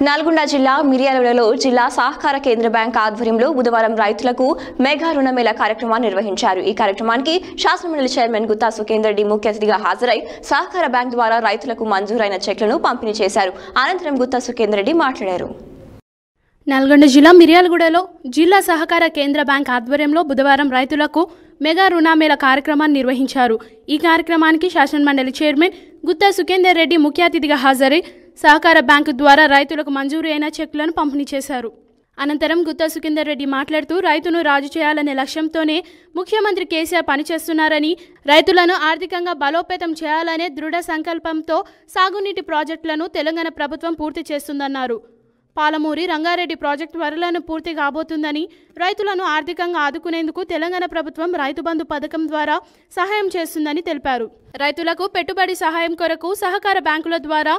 నల్గొండ జిల్లా మిర్యాలగూడలో జిల్లా సహకార కేంద్ర బ్యాంక్ ఆధ్వర్యంలో బుధవారం రైతులకు మెగా రుణమేళ కార్యక్రమాన్ని నిర్వహించారు. ఈ కార్యక్రమానికి శాసనమండలి చైర్మన్ గుత్తా సుఖేందర్ రెడ్డి ముఖ్య అతిథిగా హాజరై సహకార బ్యాంక్ ద్వారా రైతులకు మంజూరైన చెక్లను పంపిణీ చేశారు. అనంతరం గుత్తా సుఖేందర్ రెడ్డి మాట్లాడారు. నల్గొండ జిల్లా మిర్యాలగూడలో జిల్లా సహకార కేంద్ర బ్యాంక్ ఆధ్వర్యంలో బుధవారం రైతులకు మెగా రుణామేళ కార్యక్రమాన్ని నిర్వహించారు. ఈ కార్యక్రమానికి శాసనమండలి చైర్మన్ గుత్తా సుఖేందర్ రెడ్డి ముఖ్య అతిథిగా హాజరై సహకార బ్యాంకు ద్వారా రైతులకు మంజూరు అయిన చెక్లను పంపిణీ చేశారు. అనంతరం గుత్తా సుఖేందర్ రెడ్డి మాట్లాడుతూ రైతును రాజు చేయాలనే లక్ష్యంతోనే ముఖ్యమంత్రి కేసీఆర్ పనిచేస్తున్నారని రైతులను ఆర్థికంగా బలోపేతం చేయాలనే దృఢ సంకల్పంతో సాగునీటి ప్రాజెక్టులను తెలంగాణ ప్రభుత్వం పూర్తి చేస్తుందన్నారు. పాలమూరి రంగారెడ్డి ప్రాజెక్టు త్వరలోనే పూర్తి కాబోతుందని రైతులను ఆర్థికంగా ఆదుకునేందుకు తెలంగాణ ప్రభుత్వం రైతు బంధు పథకం ద్వారా సహాయం చేస్తుందని తెలిపారు. రైతులకు పెట్టుబడి సహాయం కొరకు సహకార బ్యాంకుల ద్వారా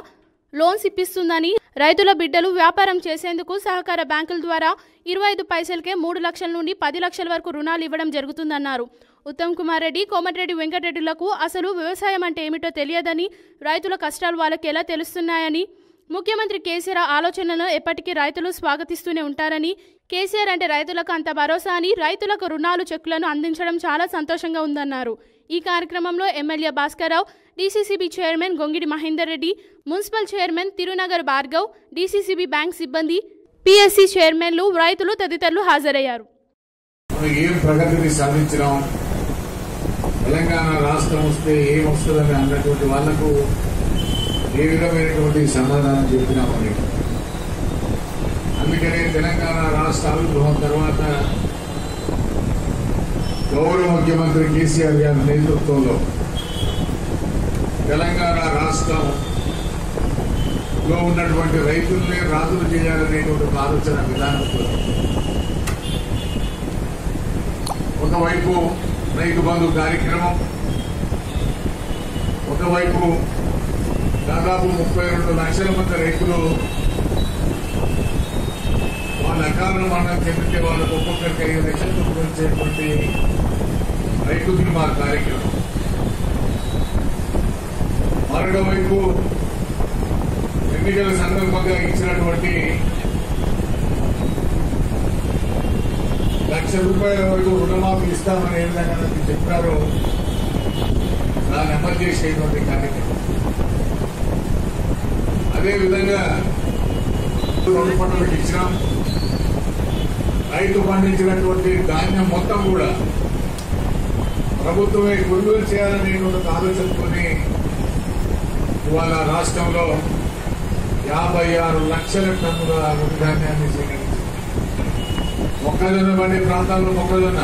లోన్స్ ఇప్పిస్తుందని రైతుల బిడ్డలు వ్యాపారం చేసేందుకు సహకార బ్యాంకుల ద్వారా ఇరవై ఐదు పైసలకే మూడు లక్షల నుండి పది లక్షల వరకు రుణాలు ఇవ్వడం జరుగుతుందన్నారు. ఉత్తమ్ కుమార్ రెడ్డి కోమటిరెడ్డి వెంకటరెడ్డిలకు అసలు వ్యవసాయం అంటే ఏమిటో తెలియదని రైతుల కష్టాలు వాళ్ళకి ఎలా తెలుస్తున్నాయని ముఖ్యమంత్రి కేసీఆర్ ఆలోచనలను ఎప్పటికీ రైతులు స్వాగతిస్తూనే ఉంటారని కేసీఆర్ అంటే రైతులకు అంత భరోసా అని రైతులకు రుణాలు చెక్కులను అందించడం చాలా సంతోషంగా ఉందన్నారు. ఈ కార్యక్రమంలో MLA Bhaskarrao DCCB chairman Gongidi Mahender Reddy municipal chairman Thirunagar Bhargav DCCB bank సిబ్బంది పీఎస్సీ చైర్మన్లు రైతులు తదితరులు హాజరయ్యారు. ఏం ప్రగతిని సాధించినాం? తెలంగాణ రాష్ట్రం వస్తే ఏం వస్తుందని అన్నటువంటి వాళ్ళకు ఏ విధమైనటువంటి సమాధానం చెప్పినామని అందుకనే తెలంగాణ రాష్ట్ర ఆవిర్భావం తర్వాత గౌరవ ముఖ్యమంత్రి కేసీఆర్ గారి నేతృత్వంలో తెలంగాణ రాష్ట్రం లో ఉన్నటువంటి రైతుల్ని రాజులు చేయాలనేటువంటి ఒక ఆలోచన విధానంతో ఒకవైపు రైతు బంధు కార్యక్రమం ఒకవైపు దాదాపు ముప్పై రెండు లక్షల మంది రైతులు వాళ్ళ అకాల మరణం చెందితే వాళ్ళకు ఒక్కొక్కరికి ఐదు లక్షలు వచ్చేటువంటి రైతు బీమా కార్యక్రమం. మరొక ఎన్నికల సందర్భంగా ఇచ్చినటువంటి లక్ష రూపాయల వరకు రుణమాఫీ ఇస్తామని ఏ విధంగా నాకు చెప్పారో దాన్ని అమలు చేసేటువంటి కార్యక్రమం. అదేవిధంగా రెండు పంటలకు ఇచ్చినాం రైతు పండించినటువంటి ధాన్యం మొత్తం కూడా ప్రభుత్వమే కొనుగోలు చేయాలని ఒక ఆలోచనతోని ఇవాళ రాష్ట్రంలో యాభై ఆరు లక్షల టన్నుల వరి ధాన్యాన్ని సేకరించింది మొక్కజొన్న పండే ప్రాంతాల్లో మొక్కజొన్న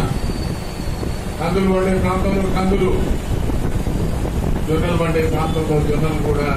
కందులు పండే ప్రాంతంలో కందులు జొన్నలు పండే ప్రాంతంలో జొన్నలు కూడా